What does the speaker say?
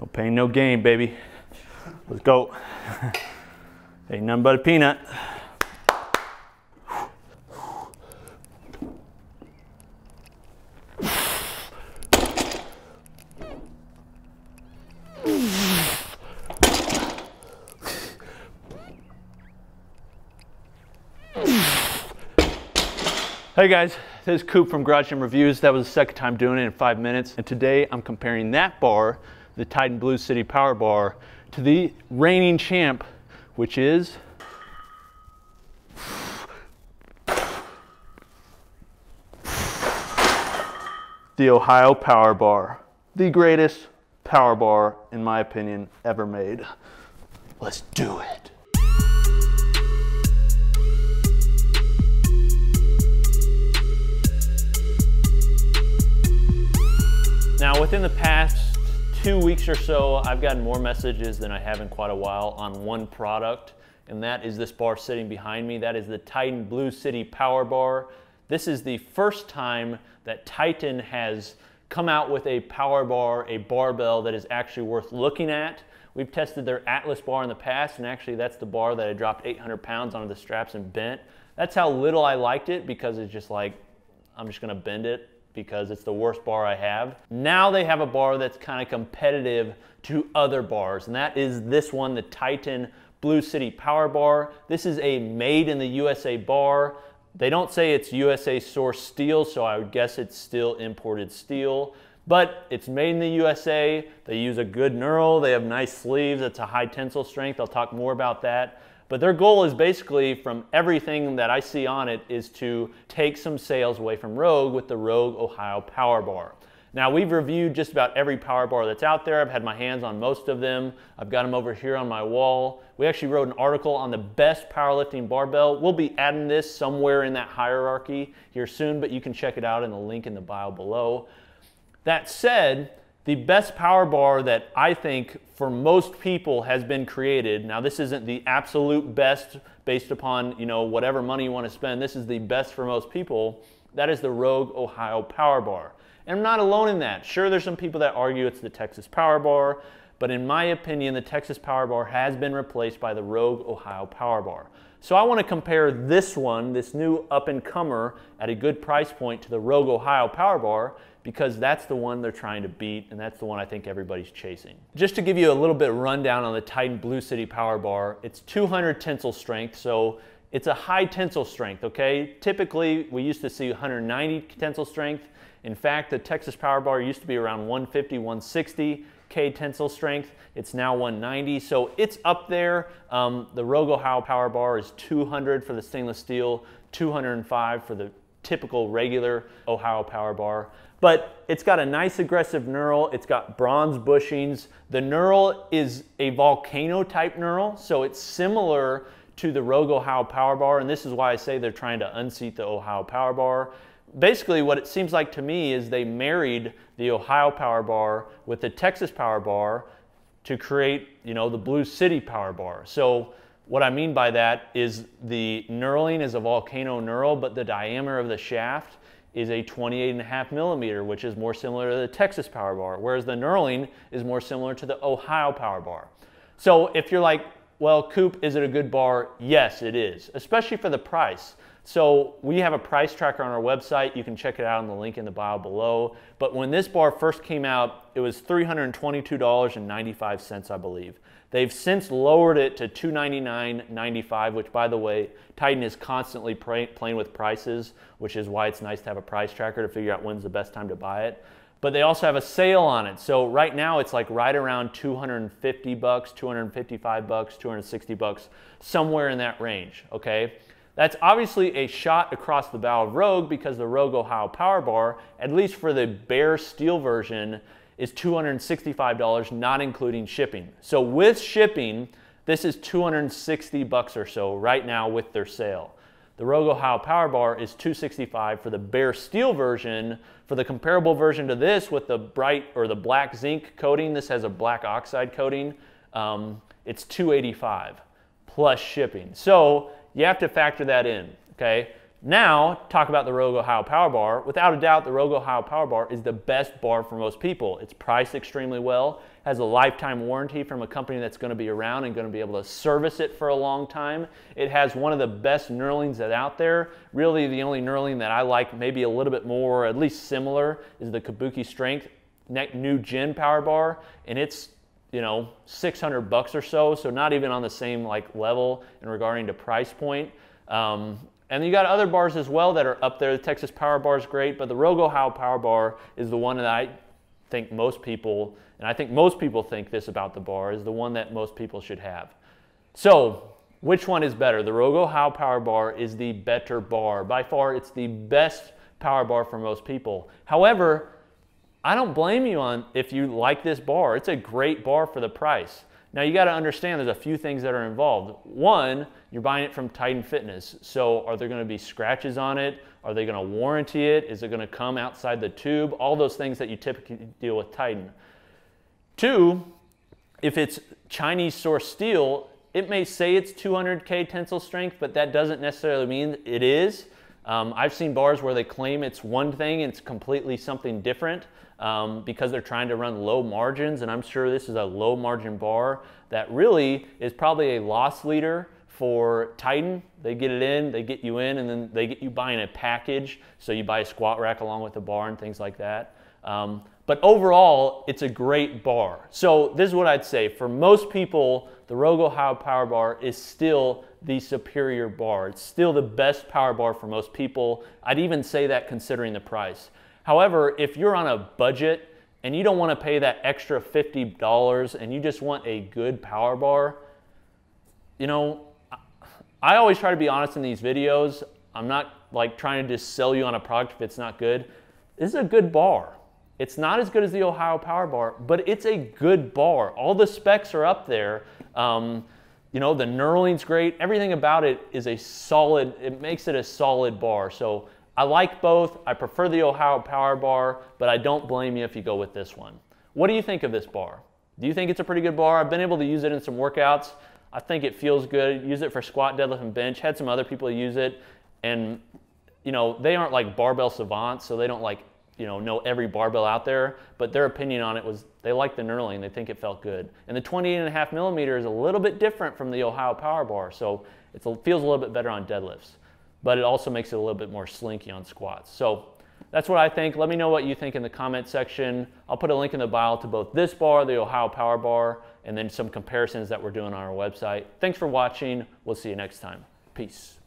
No pain, no gain, baby. Let's go. Ain't nothing but a peanut. Hey guys, this is Coop from Garage Gym Reviews. That was the second time doing it in five minutes. And today I'm comparing that bar, the Titan Blue City Power Bar, to the reigning champ, which is the Ohio Power Bar. The greatest power bar, in my opinion, ever made. Let's do it. Now, within the past two weeks or so, I've gotten more messages than I have in quite a while on one product, and that is this bar sitting behind me. That is the Titan Blue City Power Bar. This is the first time that Titan has come out with a power bar, a barbell that is actually worth looking at. We've tested their Atlas bar in the past, and actually that's the bar that I dropped 800 pounds onto the straps and bent. That's how little I liked it because it's just like, I'm just gonna bend it because it's the worst bar I have. Now they have a bar that's kind of competitive to other bars, and that is this one, the Titan Blue City Power Bar. This is a made in the USA bar. They don't say it's USA source steel, so I would guess it's still imported steel. But it's made in the USA. They use a good knurl. They have nice sleeves. It's a high tensile strength. I'll talk more about that. But their goal is basically from everything that I see on it is to take some sales away from Rogue with the Rogue Ohio Power Bar. Now we've reviewed just about every power bar that's out there. I've had my hands on most of them. I've got them over here on my wall. We actually wrote an article on the best powerlifting barbell. We'll be adding this somewhere in that hierarchy here soon, but you can check it out in the link in the bio below. That said, the best power bar that I think for most people has been created. Now this isn't the absolute best based upon, you know, whatever money you want to spend. This is the best for most people. That is the Rogue Ohio Power Bar. And I'm not alone in that. Sure, there's some people that argue it's the Texas Power Bar, but in my opinion, the Texas Power Bar has been replaced by the Rogue Ohio Power Bar. So I want to compare this one, this new up and comer at a good price point to the Rogue Ohio Power Bar because that's the one they're trying to beat and that's the one I think everybody's chasing. Just to give you a little bit rundown on the Titan Blue City Power Bar, it's 200 tensile strength, so it's a high tensile strength, okay? Typically, we used to see 190 tensile strength. In fact, the Texas Power Bar used to be around 150, 160. K tensile strength. It's now 190, so it's up there. Um, the Rogue Ohio Power Bar is 200 for the stainless steel, 205 for the typical regular Ohio Power Bar. But it's got a nice aggressive knurl. It's got bronze bushings. The knurl is a volcano type knurl, so it's similar to the Rogue Ohio Power Bar, and this is why I say they're trying to unseat the Ohio Power Bar basically what it seems like to me is they married the Ohio Power Bar with the Texas Power Bar to create, you know, the Blue City Power Bar. So what I mean by that is the knurling is a volcano knurl, but the diameter of the shaft is a 28 and a half millimeter, which is more similar to the Texas Power Bar, whereas the knurling is more similar to the Ohio Power Bar. So if you're like, well, Coop, is it a good bar? Yes, it is, especially for the price. So we have a price tracker on our website. You can check it out on the link in the bio below. But when this bar first came out, it was $322.95, I believe. They've since lowered it to $299.95, which by the way, Titan is constantly playing with prices, which is why it's nice to have a price tracker to figure out when's the best time to buy it. But they also have a sale on it. So right now it's like right around 250 bucks, 255 bucks, 260 bucks, somewhere in that range, okay? That's obviously a shot across the bow of Rogue because the Rogue Ohio Power Bar, at least for the bare steel version, is $265, not including shipping. So with shipping, this is 260 bucks or so right now with their sale. The Rogue Ohio Power Bar is 265 for the bare steel version. For the comparable version to this with the bright or the black zinc coating, this has a black oxide coating, um, it's 285 plus shipping. So you have to factor that in, okay? Now, talk about the Rogue Ohio Power Bar. Without a doubt, the Rogue Ohio Power Bar is the best bar for most people. It's priced extremely well. has a lifetime warranty from a company that's going to be around and going to be able to service it for a long time. It has one of the best knurlings that out there. Really, the only knurling that I like, maybe a little bit more, at least similar, is the Kabuki Strength Next new Gen power bar, and it's you know 600 bucks or so, so not even on the same like level in regarding to price point. Um, and you got other bars as well that are up there. The Texas Power Bar is great, but the Rogue Ohio Power Bar is the one that I think most people, and I think most people think this about the bar, is the one that most people should have. So, which one is better? The Rogue Ohio Power Bar is the better bar. By far, it's the best power bar for most people. However, I don't blame you on if you like this bar. It's a great bar for the price. Now you got to understand there's a few things that are involved. One, you're buying it from Titan Fitness. So are there going to be scratches on it? Are they going to warranty it? Is it going to come outside the tube? All those things that you typically deal with Titan. Two, if it's Chinese source steel, it may say it's 200K tensile strength, but that doesn't necessarily mean it is. Um, I've seen bars where they claim it's one thing and it's completely something different um, because they're trying to run low margins. And I'm sure this is a low margin bar that really is probably a loss leader for Titan. They get it in, they get you in, and then they get you buying a package. So you buy a squat rack along with the bar and things like that. Um, but overall, it's a great bar. So this is what I'd say. For most people, the Rogue Ohio Power Bar is still the superior bar. It's still the best power bar for most people. I'd even say that considering the price. However, if you're on a budget and you don't want to pay that extra $50 and you just want a good power bar, you know, I always try to be honest in these videos. I'm not like trying to just sell you on a product if it's not good. This is a good bar. It's not as good as the Ohio Power Bar, but it's a good bar. All the specs are up there. Um, you know, the knurling's great. Everything about it is a solid, it makes it a solid bar. So I like both. I prefer the Ohio Power Bar, but I don't blame you if you go with this one. What do you think of this bar? Do you think it's a pretty good bar? I've been able to use it in some workouts. I think it feels good. Use it for squat, deadlift, and bench. Had some other people use it, and you know they aren't like barbell savants, so they don't like you know know every barbell out there. But their opinion on it was they like the knurling. They think it felt good. And the 28 and a half millimeter is a little bit different from the Ohio Power Bar, so it feels a little bit better on deadlifts but it also makes it a little bit more slinky on squats. So that's what I think. Let me know what you think in the comment section. I'll put a link in the bio to both this bar, the Ohio Power Bar, and then some comparisons that we're doing on our website. Thanks for watching. We'll see you next time. Peace.